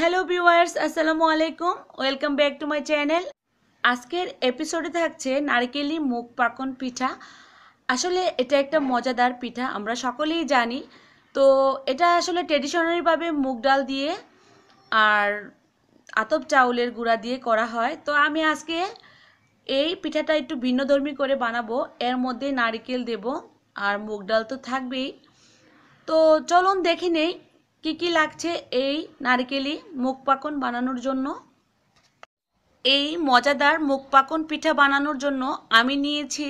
Hello viewers, আসসালামু আলাইকুম। Welcome back to my channel. আজকের এপিসোডে থাকছে নারকেলি মুগ পাকন পিঠা। আসলে এটা একটা মজাদার পিঠা, আমরা সকলেই জানি। তো এটা আসলে ট্রেডিশনালিভাবে মুগ ডাল দিয়ে আর আতপ চাউলের গুঁড়া দিয়ে করা হয়। তো আমি আজকে এই পিঠাটা একটু ভিন্নধর্মী করে বানাবো। এর মধ্যে নারিকেল দেব আর মুগ ডাল তো থাকবেই। তো চলুন দেখে নেই কী কী লাগছে এই নারকেলি মুখ পাকন বানানোর জন্য? এই মজাদার মুগ পাকন পিঠা বানানোর জন্য আমি নিয়েছি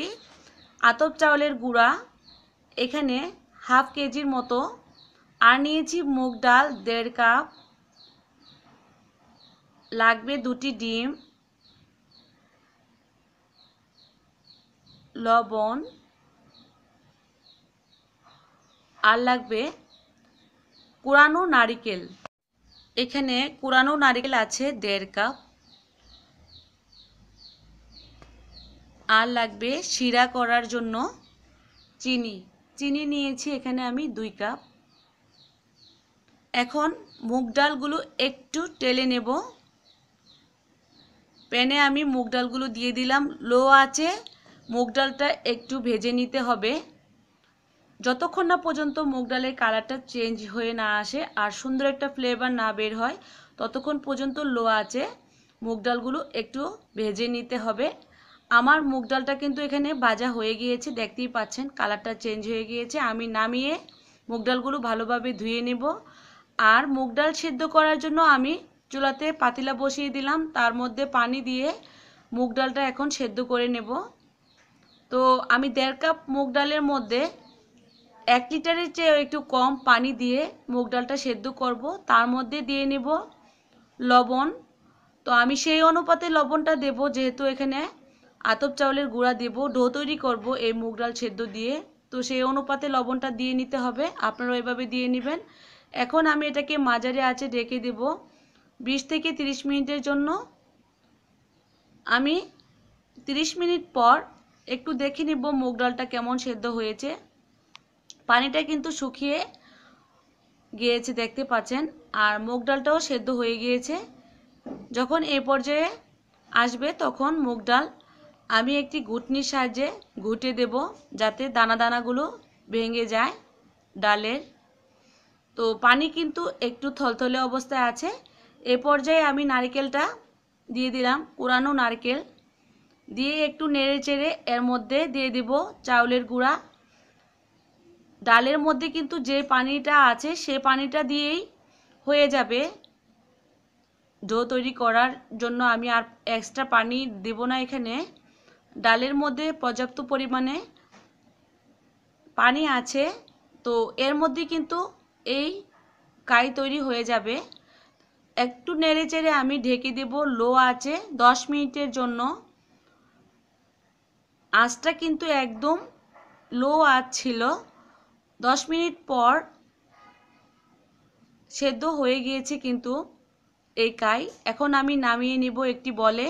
আতপ চাউলের গুঁড়া, এখানে হাফ কেজির মতো, আর নিয়েছি মুগ ডাল দেড় কাপ, লাগবে দুটি ডিম, লবণ, আর লাগবে কুরানো নারিকেল। এখানে কুরানো নারিকেল আছে দেড় কাপ। আর লাগবে শিরা করার জন্য চিনি। চিনি নিয়েছি এখানে আমি দুই কাপ। এখন মুগ ডালগুলো একটু টেলে নেব। প্যানে আমি মুগ ডালগুলো দিয়ে দিলাম। লো আছে মুগ ডালটা একটু ভেজে নিতে হবে। যতক্ষণ না পর্যন্ত মুগ ডালের কালারটা চেঞ্জ হয়ে না আসে আর সুন্দর একটা ফ্লেভার না বের হয়, ততক্ষণ পর্যন্ত লো আছে মুগ ডালগুলো একটু ভেজে নিতে হবে। আমার মুগ ডালটা কিন্তু এখানে ভাজা হয়ে গিয়েছে, দেখতেই পাচ্ছেন কালারটা চেঞ্জ হয়ে গিয়েছে। আমি নামিয়ে মুগ ডালগুলো ভালোভাবে ধুয়ে নেব। আর মুগ ডাল সেদ্ধ করার জন্য আমি চুলাতে পাতিলা বসিয়ে দিলাম, তার মধ্যে পানি দিয়ে মুগ ডালটা এখন সেদ্ধ করে নেব। তো আমি দেড় কাপ মুগ ডালের মধ্যে এক লিটারের চেয়ে একটু কম পানি দিয়ে মুগ ডালটা সেদ্ধ করব। তার মধ্যে দিয়ে নেব লবণ। তো আমি সেই অনুপাতে লবণটা দেব, যেহেতু এখানে আতপ চাউলের গুঁড়া দেব। ডো তৈরি করব এই মুগ ডাল সেদ্ধ দিয়ে। তো সেই অনুপাতে লবণটা দিয়ে নিতে হবে। আপনারা ওইভাবে দিয়ে নেবেন। এখন আমি এটাকে মাঝারি আঁচে ডেকে দেব। বিশ থেকে তিরিশ মিনিটের জন্য। আমি তিরিশ মিনিট পর একটু দেখে নিব মুগ ডালটা কেমন সেদ্ধ হয়েছে। পানিটা কিন্তু শুকিয়ে গিয়েছে, দেখতে পাচ্ছেন। আর মুগ ডালটাও সেদ্ধ হয়ে গিয়েছে। যখন এ পর্যায়ে আসবে, তখন মুগ ডাল আমি একটি ঘুটনির সাহায্যে ঘুটে দেব, যাতে দানা দানাগুলো ভেঙে যায় ডালের। তো পানি কিন্তু একটু থলথলে অবস্থায় আছে। এ পর্যায়ে আমি নারকেলটা দিয়ে দিলাম কুরানো নারকেল। দিয়ে একটু নেড়ে চেড়ে এর মধ্যে দিয়ে দিব চাউলের গুঁড়া ডালের মধ্যে কিন্তু যে পানিটা আছে, সে পানিটা দিয়েই হয়ে যাবে। ডো তৈরি করার জন্য আমি আর এক্সট্রা পানি দেব না এখানে। ডালের মধ্যে পর্যাপ্ত পরিমাণে পানি আছে, তো এর মধ্যে কিন্তু এই কাই তৈরি হয়ে যাবে। একটু নেড়ে চেড়ে আমি ঢেকে দেব, লো আছে, দশ মিনিটের জন্য। আঁচটা কিন্তু একদম লো আঁচ ছিল। দশ মিনিট পর সেদ্ধ হয়ে গিয়েছে কিন্তু এই কাই। এখন আমি নামিয়ে নিব একটি বলে।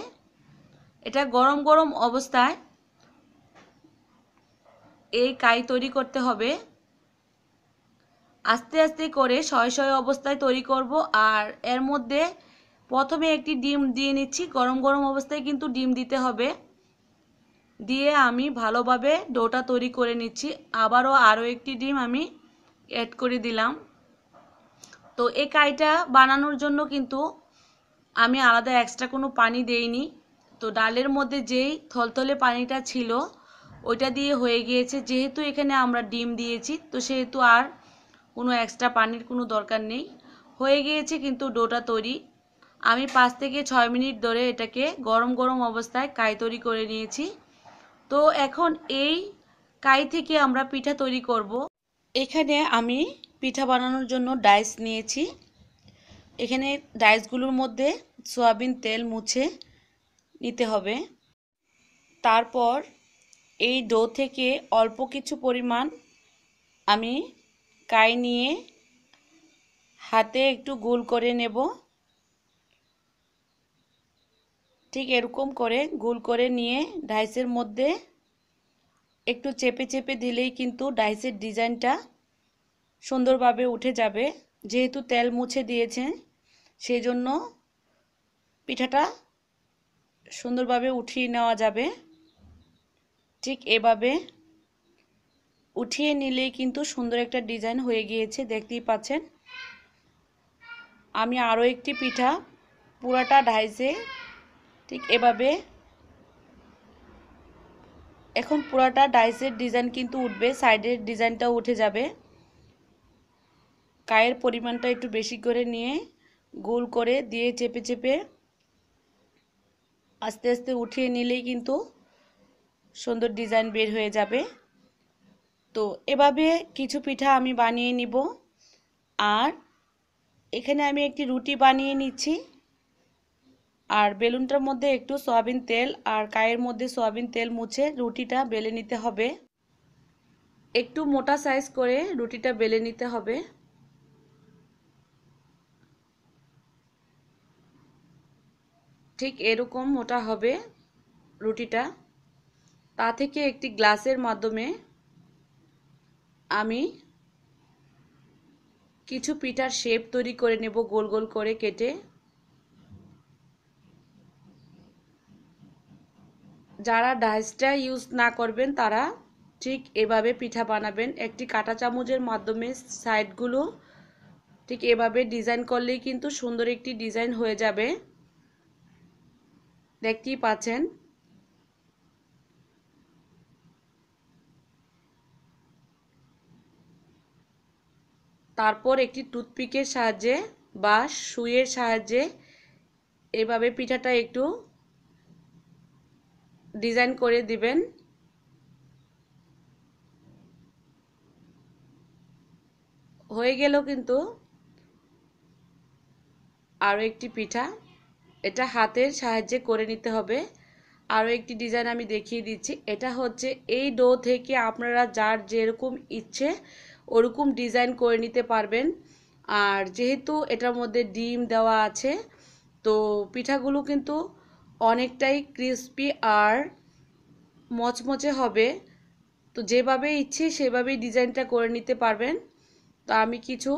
এটা গরম গরম অবস্থায় এই কাই তৈরি করতে হবে। আস্তে আস্তে করে শয় শয় অবস্থায় তৈরি করব আর এর মধ্যে প্রথমে একটি ডিম দিয়ে নিচ্ছি। গরম গরম অবস্থায় কিন্তু ডিম দিতে হবে। দিয়ে আমি ভালোভাবে ডোটা তৈরি করে নিচ্ছি। আবারও আরও একটি ডিম আমি অ্যাড করে দিলাম। তো এই কাইটা বানানোর জন্য কিন্তু আমি আলাদা এক্সট্রা কোনো পানি দেইনি। তো ডালের মধ্যে যেই থলথলে পানিটা ছিল, ওইটা দিয়ে হয়ে গিয়েছে। যেহেতু এখানে আমরা ডিম দিয়েছি, তো সেহেতু আর কোনো এক্সট্রা পানির কোনো দরকার নেই। হয়ে গিয়েছে কিন্তু ডোটা তৈরি। আমি পাঁচ থেকে ছয় মিনিট ধরে এটাকে গরম গরম অবস্থায় কাই তৈরি করে নিয়েছি। তো এখন এই কাই থেকে আমরা পিঠা তৈরি করব। এখানে আমি পিঠা বানানোর জন্য ডাইস নিয়েছি। এখানে ডাইসগুলোর মধ্যে সয়াবিন তেল মুছে নিতে হবে। তারপর এই ডো থেকে অল্প কিছু পরিমাণ আমি কাই নিয়ে হাতে একটু গোল করে নেব। ঠিক এরকম করে গোল করে নিয়ে ডাইসের মধ্যে একটু চেপে চেপে দিলেই কিন্তু ডাইসের ডিজাইনটা সুন্দরভাবে উঠে যাবে। যেহেতু তেল মুছে দিয়েছে সেই জন্য পিঠাটা সুন্দরভাবে উঠিয়ে নেওয়া যাবে। ঠিক এভাবে উঠিয়ে নিলেই কিন্তু সুন্দর একটা ডিজাইন হয়ে গিয়েছে, দেখতেই পাচ্ছেন। আমি আরও একটি পিঠা পুরাটা ঢাইছে ঠিক এভাবে। এখন পুরাটা ডাইসের ডিজাইন কিন্তু উঠবে, সাইডের ডিজাইনটাও উঠে যাবে। কায়ের পরিমাণটা একটু বেশি করে নিয়ে গোল করে দিয়ে চেপে চেপে আস্তে আস্তে উঠিয়ে নিলেই কিন্তু সুন্দর ডিজাইন বের হয়ে যাবে। তো এভাবে কিছু পিঠা আমি বানিয়ে নিব। আর এখানে আমি একটি রুটি বানিয়ে নিচ্ছি। আর বেলুনটার মধ্যে একটু সয়াবিন তেল আর কায়ের মধ্যে সয়াবিন তেল মুছে রুটিটা বেলে নিতে হবে। একটু মোটা সাইজ করে রুটিটা বেলে নিতে হবে। ঠিক এরকম মোটা হবে রুটিটা। তা থেকে একটি গ্লাসের মাধ্যমে আমি কিছু পিঠার শেপ তৈরি করে নেব গোল গোল করে কেটে। যারা ডাইসটা ইউজ না করবেন, তারা ঠিক এভাবে পিঠা বানাবেন। একটি কাঁটা চামচের মাধ্যমে সাইডগুলো ঠিক এভাবে ডিজাইন করলেই কিন্তু সুন্দর একটি ডিজাইন হয়ে যাবে। দেখতেই পাচ্ছেন। তারপর একটি টুথপিকের সাহায্যে বা সুইয়ের সাহায্যে এভাবে পিঠাটা একটু ডিজাইন করে দিবেন। হয়ে গেল কিন্তু আরও একটি পিঠা। এটা হাতের সাহায্যে করে নিতে হবে। আরও একটি ডিজাইন আমি দেখিয়ে দিচ্ছি। এটা হচ্ছে এই ডো থেকে আপনারা যার যেরকম ইচ্ছে ওরকম ডিজাইন করে নিতে পারবেন। আর যেহেতু এটার মধ্যে ডিম দেওয়া আছে, তো পিঠাগুলো কিন্তু অনেকটাই ক্রিস্পি আর মচমচে হবে। তো যেভাবে ইচ্ছে সেভাবেই ডিজাইনটা করে নিতে পারবেন। তো আমি কিছু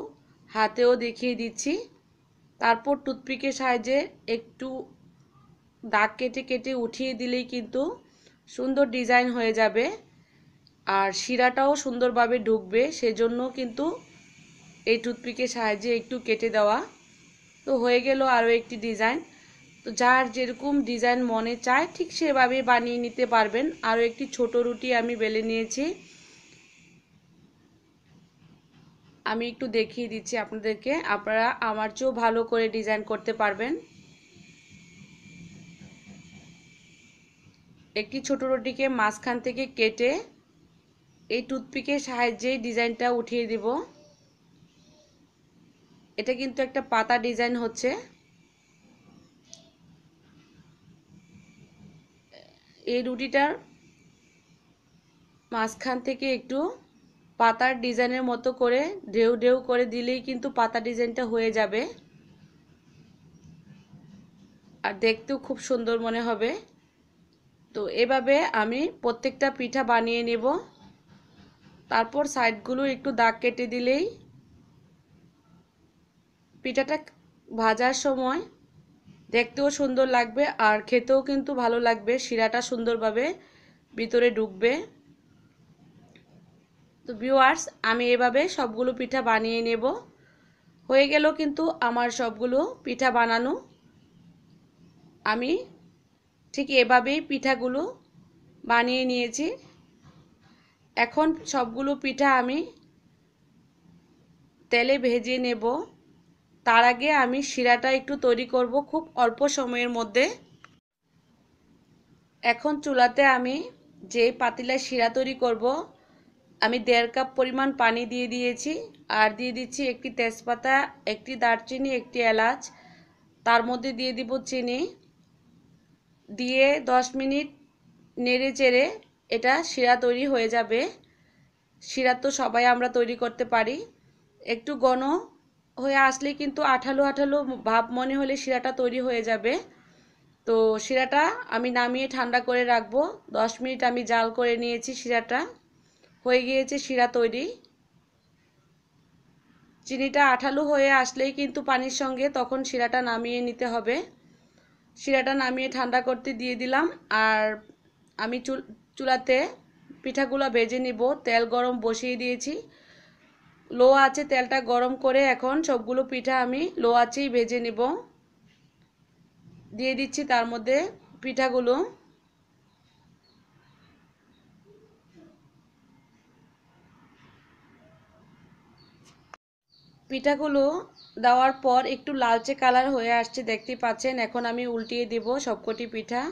হাতেও দেখিয়ে দিচ্ছি। তারপর টুথপিকের সাহায্যে একটু দাগ কেটে কেটে উঠিয়ে দিলেই কিন্তু সুন্দর ডিজাইন হয়ে যাবে। আর শিরাটাও সুন্দরভাবে ঢুকবে, সেজন্য কিন্তু এই টুথপিকের সাহায্যে একটু কেটে দেওয়া। তো হয়ে গেল আরও একটি ডিজাইন তো যার যেরকম ডিজাইন মনে চায়, ঠিক সেভাবে বানিয়ে নিতে পারবেন। আরও একটি ছোট রুটি আমি বেলে নিয়েছি। আমি একটু দেখিয়ে দিচ্ছি আপনাদেরকে। আপনারা আমার চেয়েও ভালো করে ডিজাইন করতে পারবেন। একটি ছোট রুটিকে মাঝখান থেকে কেটে এই টুথপিকের সাহায্যে ডিজাইনটা উঠিয়ে দিব। এটা কিন্তু একটা পাতা ডিজাইন হচ্ছে। এই রুটিটার মাঝখান থেকে একটু পাতার ডিজাইনের মতো করে ঢেউ ঢেউ করে দিলেই কিন্তু পাতা ডিজাইনটা হয়ে যাবে। আর দেখতেও খুব সুন্দর মনে হবে। তো এভাবে আমি প্রত্যেকটা পিঠা বানিয়ে নেব। তারপর সাইডগুলো একটু দাগ কেটে দিলেই পিঠাটা ভাজার সময় দেখতেও সুন্দর লাগবে আর খেতেও কিন্তু ভালো লাগবে। শিরাটা সুন্দরভাবে ভিতরে ঢুকবে। তো ভিউয়ার্স আমি এভাবে সবগুলো পিঠা বানিয়ে নেব। হয়ে গেল কিন্তু আমার সবগুলো পিঠা বানানো। আমি ঠিক এভাবেই পিঠাগুলো বানিয়ে নিয়েছি। এখন সবগুলো পিঠা আমি তেলে ভেজে নেব। তার আগে আমি শিরাটা একটু তৈরি করব খুব অল্প সময়ের মধ্যে। এখন চুলাতে আমি যে পাতিলায় শিরা তৈরি করব, আমি দেড় কাপ পরিমাণ পানি দিয়ে দিয়েছি আর দিয়ে দিচ্ছি একটি তেজপাতা, একটি দারচিনি, একটি এলাচ। তার মধ্যে দিয়ে দিব চিনি। দিয়ে দশ মিনিট নেড়ে চেড়ে এটা শিরা তৈরি হয়ে যাবে। শিরা তো সবাই আমরা তৈরি করতে পারি। একটু ঘন হয়ে আসলে কিন্তু আঠালো আঠালো ভাব মনে হলে শিরাটা তৈরি হয়ে যাবে। তো শিরাটা আমি নামিয়ে ঠান্ডা করে রাখব। দশ মিনিট আমি জাল করে নিয়েছি শিরাটা। হয়ে গিয়েছে শিরা তৈরি। চিনিটা আঠালো হয়ে আসলেই কিন্তু পানির সঙ্গে তখন শিরাটা নামিয়ে নিতে হবে। শিরাটা নামিয়ে ঠান্ডা করতে দিয়ে দিলাম। আর আমি চুল, চুলাতে পিঠাগুলো ভেজে নিব। তেল গরম বসিয়ে দিয়েছি। লো আছে তেলটা গরম করে এখন সবগুলো পিঠা আমি লো আছেই ভেজে নিব। দিয়ে দিচ্ছি তার মধ্যে পিঠাগুলো। পিঠাগুলো দেওয়ার পর একটু লালচে কালার হয়ে আসছে দেখতে পাচ্ছেন। এখন আমি উল্টিয়ে দিব সবকটি পিঠা।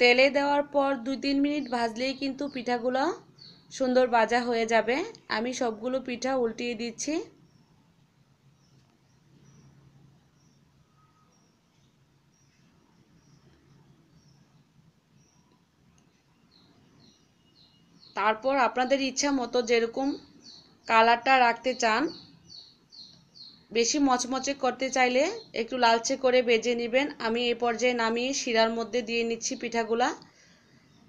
তেলে দেওয়ার পর দুই তিন মিনিট ভাজলেই কিন্তু পিঠাগুলো সুন্দর ভাজা হয়ে যাবে। আমি সবগুলো পিঠা উল্টিয়ে দিচ্ছি। তারপর আপনাদের ইচ্ছা মতো যেরকম কালারটা রাখতে চান, বেশি মচমচে করতে চাইলে একটু লালচে করে বেজে নেবেন। আমি এই পর্যায়ে নামিয়ে শিরার মধ্যে দিয়ে নিচ্ছি পিঠাগুলা।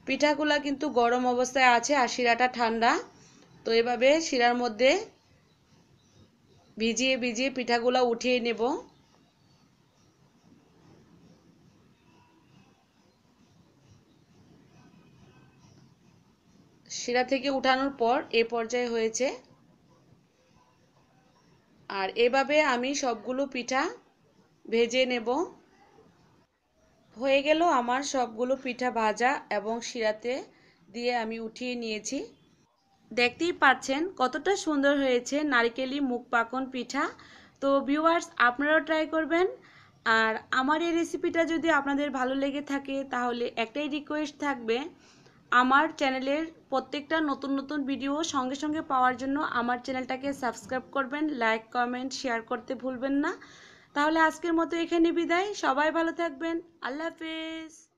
পিঠাগুলা কিন্তু গরম অবস্থায় আছে আর শিরাটা ঠান্ডা। তো এভাবে শিরার মধ্যে ভিজিয়ে ভিজিয়ে পিঠাগুলা উঠিয়ে নেব। শিরা থেকে উঠানোর পর এ পর্যায়ে হয়েছে। আর এভাবে আমি সবগুলো পিঠা ভেজে নেব। হয়ে গেল আমার সবগুলো পিঠা ভাজা এবং শিরাতে দিয়ে আমি উঠিয়ে নিয়েছি। দেখতেই পাচ্ছেন কতটা সুন্দর হয়েছে নারিকেলি মুখ পাকন পিঠা। তো ভিউয়ার্স আপনারাও ট্রাই করবেন। আর আমার এই রেসিপিটা যদি আপনাদের ভালো লেগে থাকে, তাহলে একটাই রিকোয়েস্ট থাকবে, আমার চ্যানেলের প্রত্যেকটা নতুন নতুন ভিডিও সঙ্গে সঙ্গে পাওয়ার জন্য আমার চ্যানেলটাকে সাবস্ক্রাইব করবেন লাইক কমেন্ট শেয়ার করতে ভুলবেন না। তাহলে আজকের মতো এখানে বিদায়। সবাই ভালো থাকবেন। আল্লাহ হাফেজ।